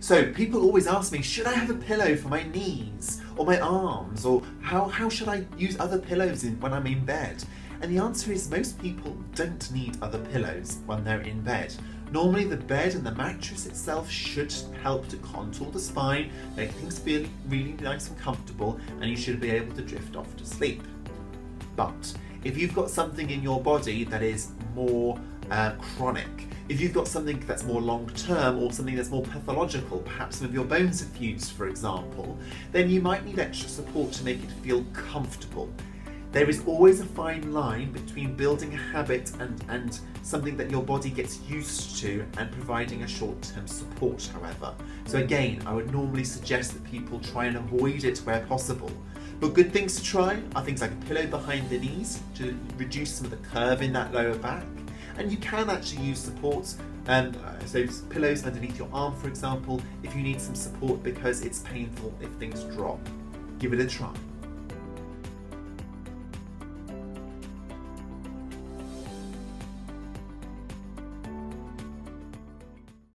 So people always ask me, should I have a pillow for my knees or my arms, or how, how should I use other pillows in, when I'm in bed? And the answer is most people don't need other pillows when they're in bed. Normally the bed and the mattress itself should help to contour the spine, make things feel really nice and comfortable, and you should be able to drift off to sleep. But if you've got something in your body that is more uh, chronic, if you've got something that's more long term or something that's more pathological, perhaps some of your bones are fused, for example, then you might need extra support to make it feel comfortable. There is always a fine line between building a habit and, and something that your body gets used to and providing a short term support, however. So, again, I would normally suggest that people try and avoid it where possible. But good things to try are things like a pillow behind the knees to reduce some of the curve in that lower back. And you can actually use supports, um, so pillows underneath your arm, for example, if you need some support because it's painful if things drop. Give it a try.